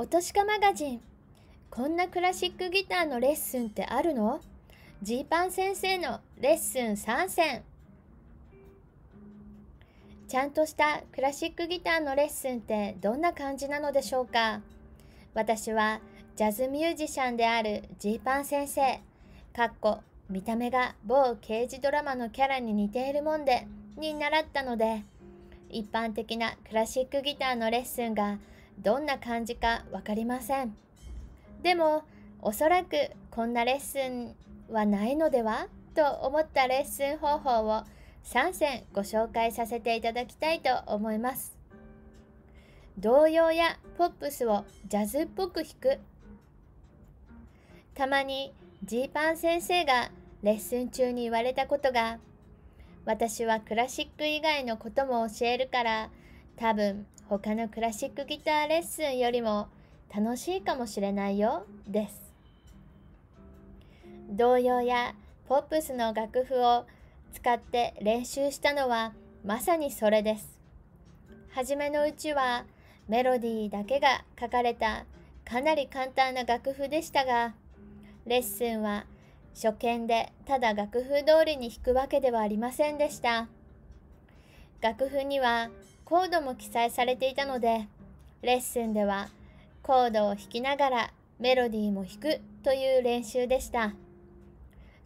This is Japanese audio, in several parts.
音としかマガジン。こんなクラシックギターのレッスンってあるの？ジーパン先生のレッスン参戦。ちゃんとしたクラシックギターのレッスンってどんな感じなのでしょうか？私はジャズミュージシャンであるジーパン先生。かっこ見た目が某刑事ドラマのキャラに似ているもんでに習ったので一般的なクラシックギターのレッスンがどんな感じか分かりません。でもおそらくこんなレッスンはないのでは？と思ったレッスン方法を3選ご紹介させていただきたいと思います。童謡やポップスをジャズっぽく弾く。たまにジーパン先生がレッスン中に言われたことが私はクラシック以外のことも教えるから多分他のクラシックギターレッスンよりも楽しいかもしれないよです童謡やポップスの楽譜を使って練習したのはまさにそれです。はじめのうちはメロディーだけが書かれたかなり簡単な楽譜でしたが、レッスンは初見でただ楽譜通りに弾くわけではありませんでした。楽譜にはコードも記載されていたので、レッスンではコードを弾きながらメロディーも弾くという練習でした。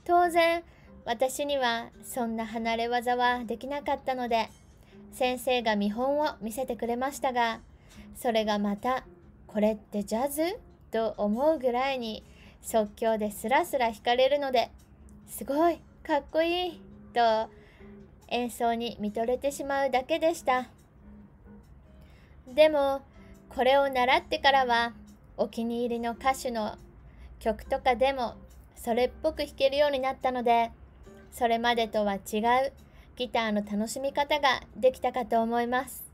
当然、私にはそんな離れ技はできなかったので、先生が見本を見せてくれましたが、それがまた、これってジャズ？と思うぐらいに即興でスラスラ弾かれるので、すごい、かっこいい、と演奏に見とれてしまうだけでした。でも、これを習ってからは、お気に入りの歌手の曲とかでもそれっぽく弾けるようになったので、それまでとは違うギターの楽しみ方ができたかと思います。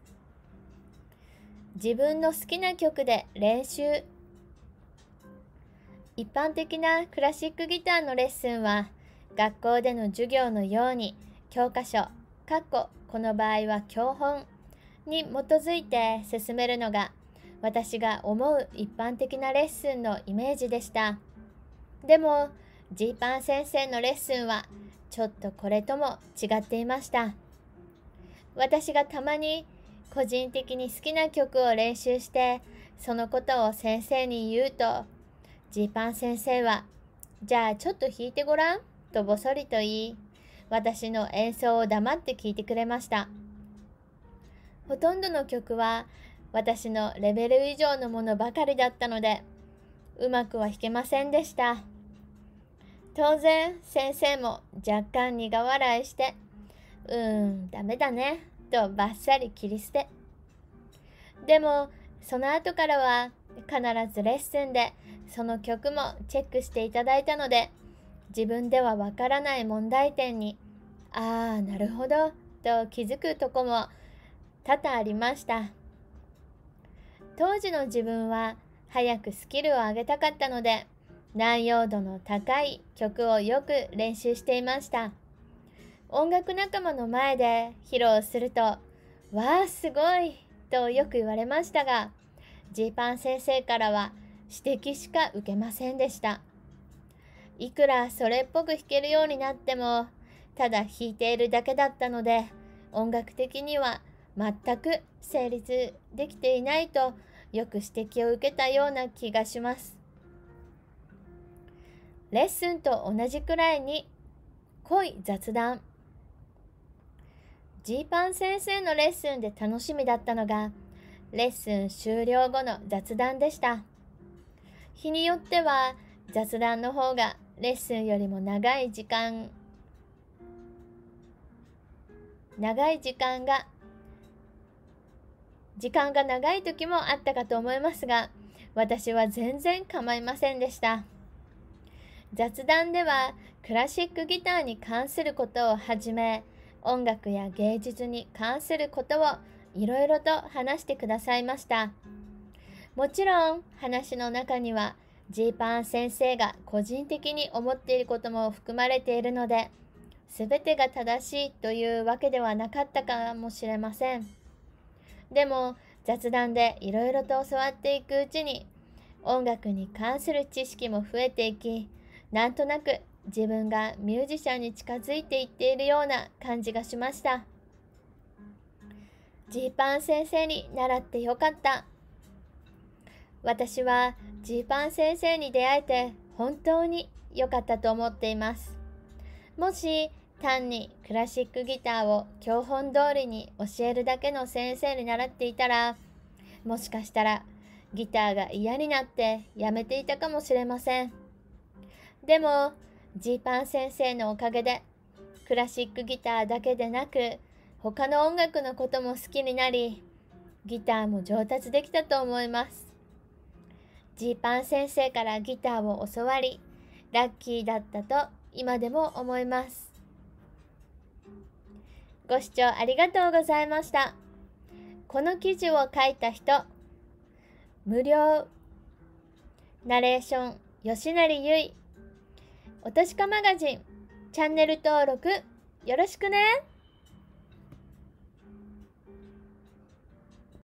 自分の好きな曲で練習一般的なクラシックギターのレッスンは学校での授業のように教科書かっここの場合は教本に基づいて進めるのが私が思う一般的なレッスンのイメージでしたでもジーパン先生のレッスンはちょっとこれとも違っていました。私がたまに個人的に好きな曲を練習してそのことを先生に言うとジーパン先生はじゃあちょっと弾いてごらんとぼそりと言い私の演奏を黙って聴いてくれましたほとんどの曲は私のレベル以上のものばかりだったのでうまくは弾けませんでした。当然先生も若干苦笑いして「うんダメだね」とバッサリ切り捨て。でもその後からは必ずレッスンでその曲もチェックしていただいたので自分ではわからない問題点に「ああなるほど」と気づくとこも多々ありました当時の自分は早くスキルを上げたかったので難易度の高い曲をよく練習していました。音楽仲間の前で披露すると、わあ、すごいとよく言われましたが、ジーパン先生からは指摘しか受けませんでした。いくらそれっぽく弾けるようになっても、ただ弾いているだけだったので、音楽的には全く成立できていないとよく指摘を受けたような気がします。レッスンと同じくらいに濃い雑談ジーパン先生のレッスンで楽しみだったのがレッスン終了後の雑談でした日によっては雑談の方がレッスンよりも長い時間長い時間が時間が長い時もあったかと思いますが私は全然構いませんでした。雑談ではクラシックギターに関することをはじめ音楽や芸術に関することをいろいろと話してくださいましたもちろん話の中にはジーパン先生が個人的に思っていることも含まれているので全てが正しいというわけではなかったかもしれませんでも雑談でいろいろと教わっていくうちに音楽に関する知識も増えていきなんとなく自分がミュージシャンに近づいていっているような感じがしました。ジーパン先生に習ってよかった。私はジーパン先生に出会えて本当に良かったと思っています。もし単にクラシックギターを教本通りに教えるだけの先生に習っていたらもしかしたらギターが嫌になってやめていたかもしれません。でもジーパン先生のおかげでクラシックギターだけでなく他の音楽のことも好きになりギターも上達できたと思います。ジーパン先生からギターを教わりラッキーだったと今でも思います。ご視聴ありがとうございました。この記事を書いた人、無料、ナレーション、吉成ゆい、おとしかマガジン、チャンネル登録、よろしくね。